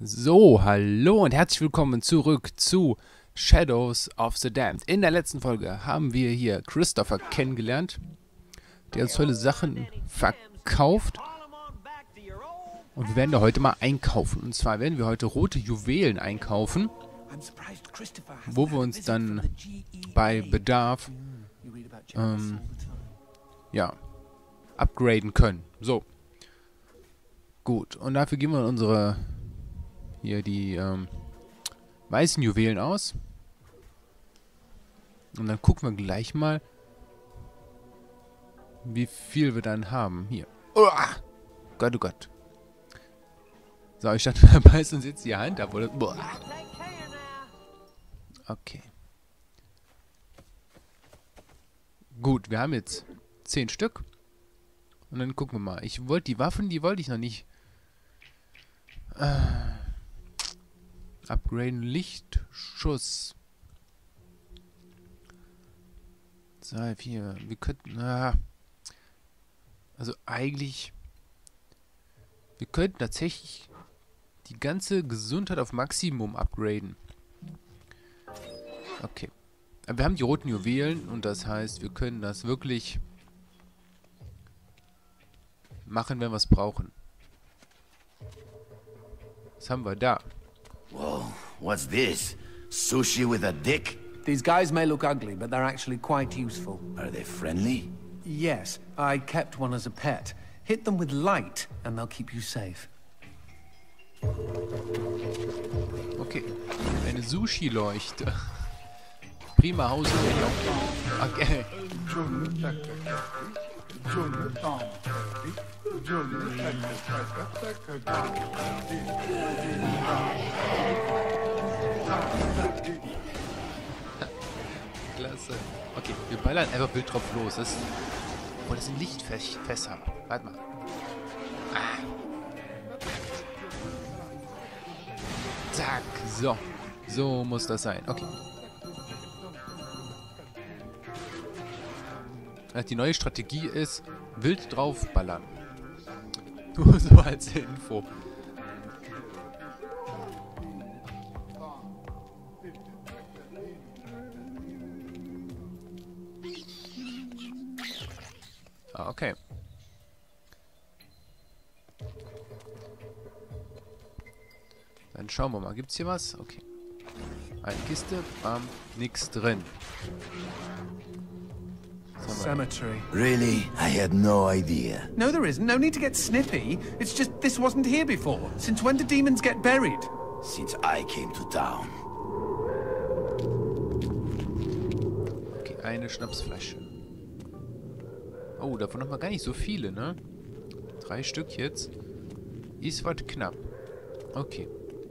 So, hallo und herzlich willkommen zurück zu Shadows of the Damned. In der letzten Folge haben wir hier Christopher kennengelernt, der uns tolle Sachen verkauft. Und wir werden da heute mal einkaufen. Und zwar werden wir heute rote Juwelen einkaufen, wo wir uns dann bei Bedarf ähm, ja, upgraden können. So. Gut, und dafür gehen wir in unsere hier die ähm, weißen Juwelen aus. Und dann gucken wir gleich mal, wie viel wir dann haben. Hier. Uah! Gott, oh Gott. So, ich dachte, da beißt uns jetzt die Hand ab, oder? Boah. Okay. Gut, wir haben jetzt 10 Stück. Und dann gucken wir mal. Ich wollte die Waffen, die wollte ich noch nicht. Äh, upgraden Lichtschuss. 2, 4. Wir könnten. Ah, also eigentlich. Wir könnten tatsächlich die ganze Gesundheit auf Maximum upgraden. Okay. Aber wir haben die roten Juwelen und das heißt, wir können das wirklich machen, wenn wir es brauchen. Was haben wir da? Whoa, what's this? Sushi with a dick? These guys may look ugly, but they're actually quite useful. Are they friendly? Yes, I kept one as a pet. Hit them with light, and they'll keep you safe. Okay. Eine Sushi-Leuchte. Prima Hausbildung. Okay. Klasse. Okay, wir ballern einfach wild drauf los. Das, oh, das sind Lichtfässer. Warte mal. Ah. Zack. So. So muss das sein. Okay. Die neue Strategie ist, wild drauf ballern. Nur so als Info. Ah, okay. Dann schauen wir mal. Gibt's hier was? Okay. Eine Kiste. Bam. Nix drin. Cemetery. Really? I had no idea. No, there isn't. No need to get snippy. It's just this wasn't here before. Since when do demons get buried? Since I came to town. Okay, eine Schnapsflasche. Oh, davon haben wir gar nicht so viele, ne? Drei Stück jetzt. Ist was knapp. Okay.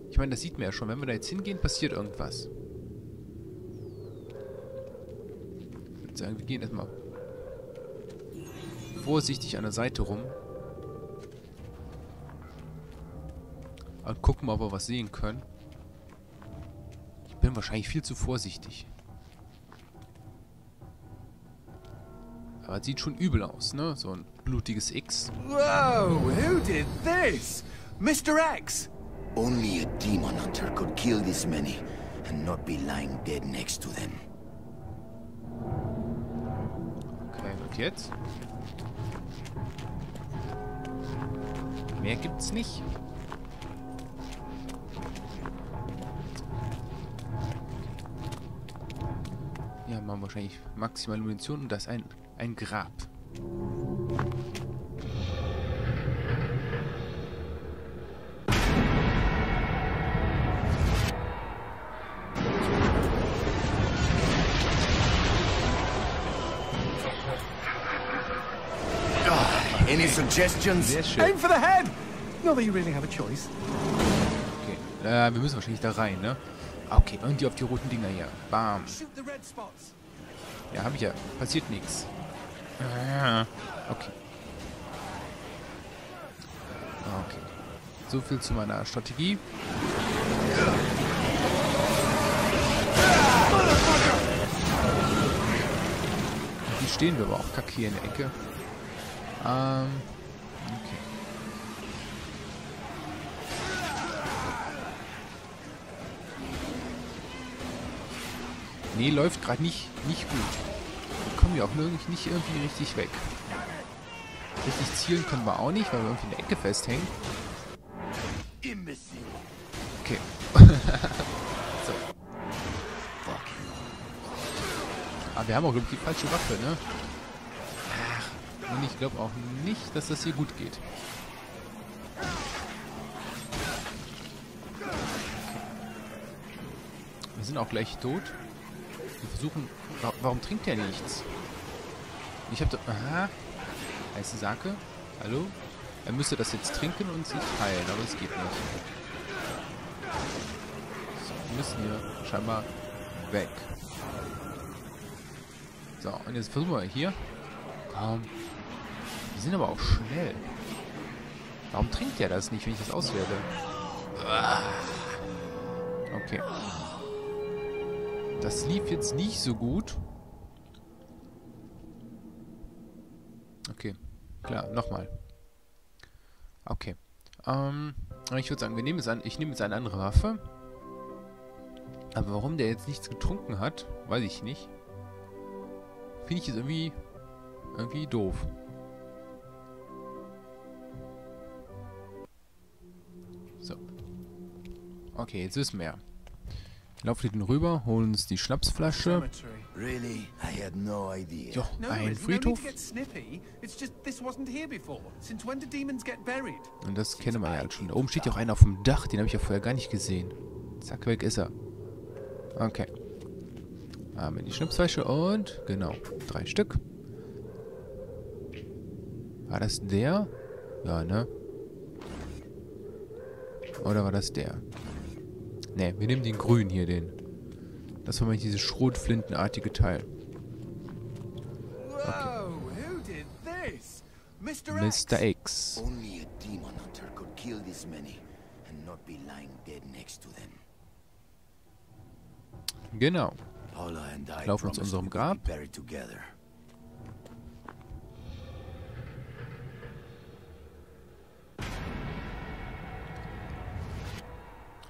Ich meine, das sieht man ja schon. Wenn wir da jetzt hingehen, passiert irgendwas. Ich würde sagen, wir gehen erstmal vorsichtig an der Seite rum. Und gucken, ob wir was sehen können. Ich bin wahrscheinlich viel zu vorsichtig. Aber sieht schon übel aus, ne? So ein blutiges X. Whoa! Who did this? Mr. X! Only a demon hunter could kill this many and not be lying dead next to them. Okay, und jetzt? Mehr gibt's nicht. Ja, machen wahrscheinlich maximal Munition und das ist ein, ein Grab. Any suggestions? Aim for the head! Not that you really have a choice. Okay. Äh, wir müssen wahrscheinlich da rein, ne? Ah, Okay, und die auf die roten Dinger hier. Bam. Shoot the red spots. Ja, hab ich ja. Passiert nichts. Ah, okay. Ah, okay. So viel zu meiner Strategie. Hier stehen wir aber auch kacke hier in der Ecke. Ähm. Nee, läuft gerade nicht, nicht gut. Wir kommen ja auch nirgends nicht irgendwie richtig weg. Richtig zielen können wir auch nicht, weil wir irgendwie in der Ecke festhängen. Okay. so. Aber wir haben auch, glaube ich, die falsche Waffe, ne? Ach, und ich glaube auch nicht, dass das hier gut geht. Wir sind auch gleich tot. Wir versuchen... Wa warum trinkt er nichts? Ich habe... Aha. Heiße Sake. Hallo? Er müsste das jetzt trinken und sich heilen, aber es geht nicht. So, wir müssen hier scheinbar weg. So, und jetzt versuchen wir hier. Komm. Die sind aber auch schnell. Warum trinkt der das nicht, wenn ich das auswerte? Okay. Das lief jetzt nicht so gut. Okay. Klar, nochmal. Okay. Ähm, ich würde sagen, wir nehmen jetzt an, ich nehme jetzt eine andere Waffe. Aber warum der jetzt nichts getrunken hat, weiß ich nicht. Finde ich jetzt irgendwie, irgendwie doof. So. Okay, jetzt wissen wir ja. Laufen wir rüber, holen uns die Schnapsflasche. Really? I had no idea. Jo, ein Friedhof. Und das kennen wir ja halt schon. Da oben steht ja auch einer auf dem Dach, den habe ich ja vorher gar nicht gesehen. Zack, weg ist er. Okay. Haben wir die Schnapsflasche und, genau, drei Stück. War das der? Ja, ne? Oder war das der? Ne, wir nehmen den grünen hier, den. Das war mal dieses schrotflintenartige Teil. Whoa, who did this? Mr. X. Mr. X. Only a demon hunter could kill this many and not be lying dead next to them. Genau. Paula and I Laufen uns unserem Grab.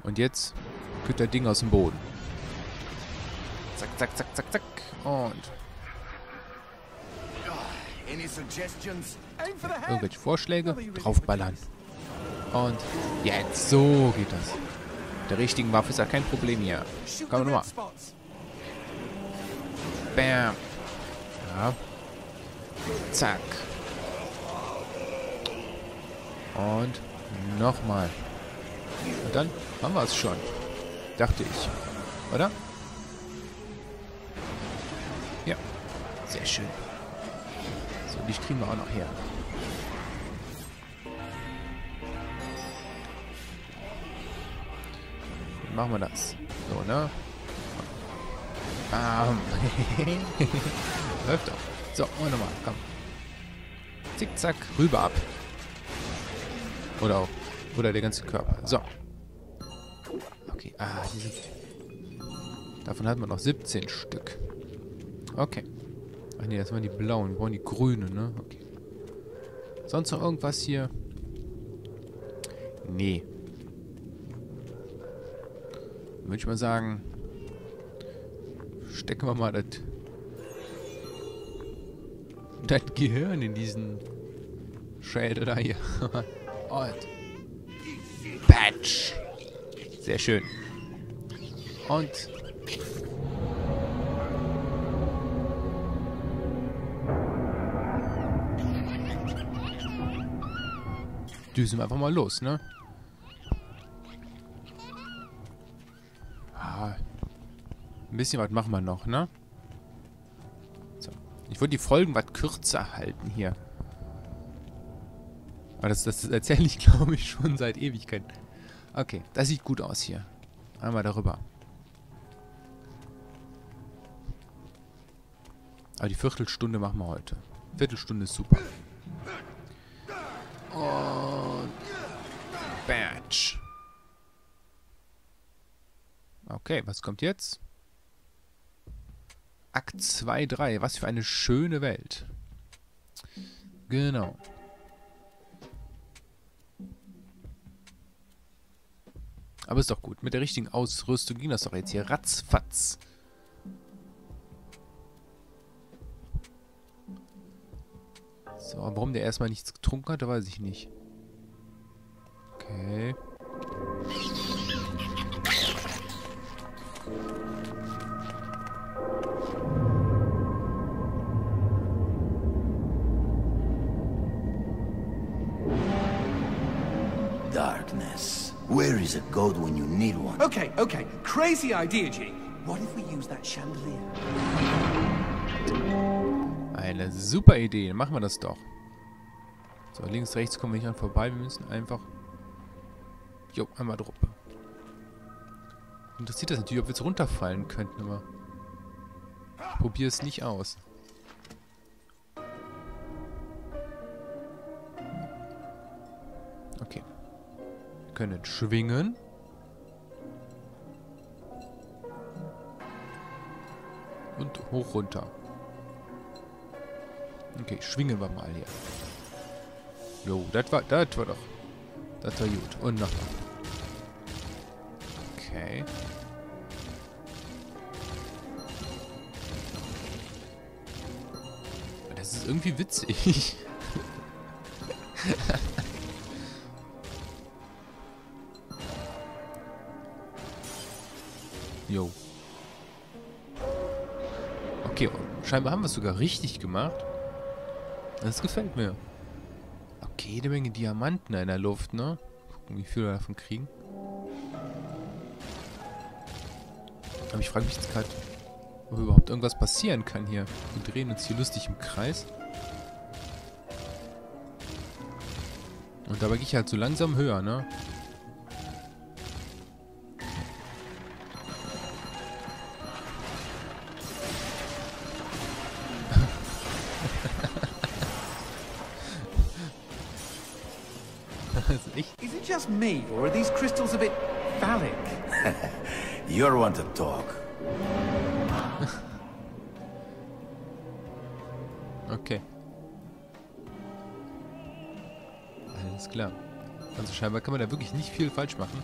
Und jetzt kriegt er Ding aus dem Boden. Zack, zack, zack, zack, zack. Und irgendwelche Vorschläge draufballern. Und jetzt, so geht das. Mit der richtigen Waffe ist ja kein Problem hier. Komm nochmal. red spots. Bam. Ja. Zack. Und nochmal. Und dann haben wir es schon. Dachte ich. Oder? Ja. Sehr schön. So, die kriegen wir auch noch her. Wie machen wir das? So, ne? Bam. Läuft doch. So, und nochmal, komm. Zickzack, rüber ab. Oder auch. Oder der ganze Körper. So. Okay, ah, diese. Davon hat man noch 17 Stück. Okay. Ach nee, das waren die blauen. Wir wollen die grünen, ne? Okay. Sonst noch irgendwas hier? Nee. Dann würde ich mal sagen, stecken wir mal das das Gehirn in diesen Schädel da hier. Und Patch. Sehr schön. Und düsen wir einfach mal los, ne? Ah, ein bisschen was machen wir noch, ne? So. Ich würde die Folgen was kürzer halten hier. Aber das, das erzähle ich, glaube ich, schon seit Ewigkeiten. Okay, das sieht gut aus hier. Einmal darüber. Aber die Viertelstunde machen wir heute. Viertelstunde ist super. Und Badge. Okay, was kommt jetzt? Akt 2, 3. Was für eine schöne Welt. Genau. Aber ist doch gut. Mit der richtigen Ausrüstung ging das doch jetzt hier ratzfatz. So, warum der erstmal nichts getrunken hatte, weiß ich nicht. Okay. Darkness. Where is a goat when you need one? Okay, okay. Crazy idea, G. What if we use that chandelier? Eine super Idee. Machen wir das doch. So, links, rechts kommen wir nicht an vorbei. Wir müssen einfach... Jo, einmal drauf. Interessiert das natürlich, ob wir jetzt runterfallen könnten, aber... Ich probiere es nicht aus. Okay. Wir können schwingen. Und hoch runter. Okay, schwingen wir mal hier. Jo, das war, das war doch. Das war gut. Und nochmal. Okay. Das ist irgendwie witzig. Jo. Okay, scheinbar haben wir es sogar richtig gemacht. Das gefällt mir. Okay, jede Menge Diamanten in der Luft, ne? Gucken, wie viel wir davon kriegen. Aber ich frage mich jetzt gerade, ob überhaupt irgendwas passieren kann hier. Wir drehen uns hier lustig im Kreis. Und dabei gehe ich halt so langsam höher, ne? Me, or are these crystals a bit phallic? You're one to talk. Okay. Alles klar. Also scheinbar kann man da wirklich nicht viel falsch machen.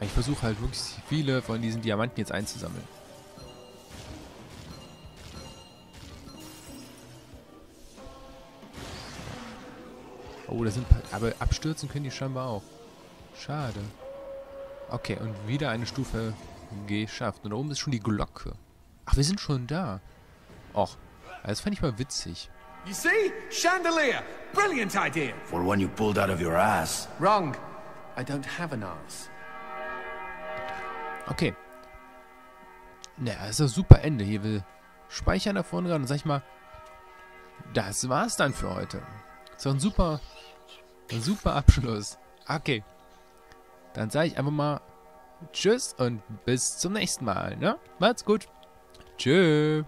Ich versuche halt wirklich viele von diesen Diamanten jetzt einzusammeln. Oh, das sind... Aber abstürzen können die scheinbar auch. Schade. Okay, und wieder eine Stufe geschafft. Und da oben ist schon die Glocke. Ach, wir sind schon da. Och, das fand ich mal witzig. You see? Chandelier! Brilliant idea! For one you pulled out of your ass. Wrong. I don't have an ass. Okay. Na, das ist ein super Ende. Hier will speichern da vorne dran. Und sag ich mal, das war's dann für heute. So ein super, super Abschluss. Okay. Dann sage ich einfach mal Tschüss und bis zum nächsten Mal. Ne? Macht's gut. Tschüss.